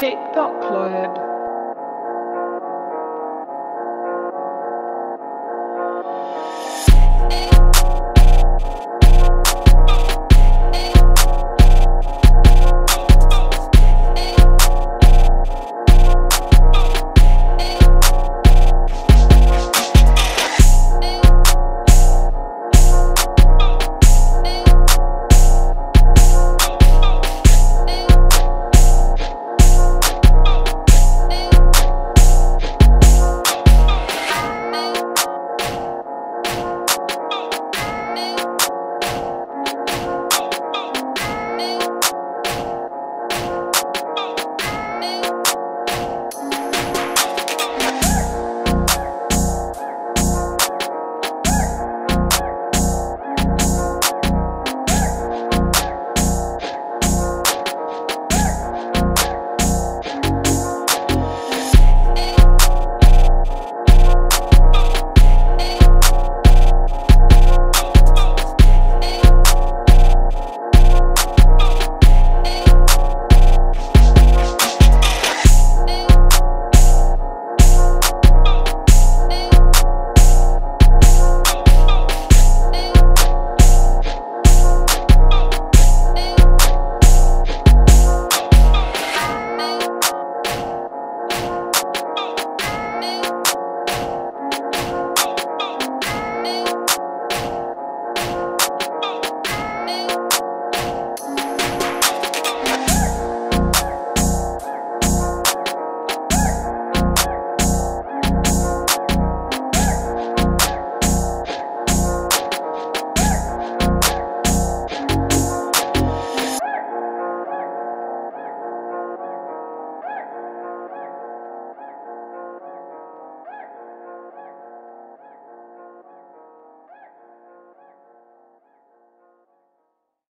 TikTok-lojad. Thank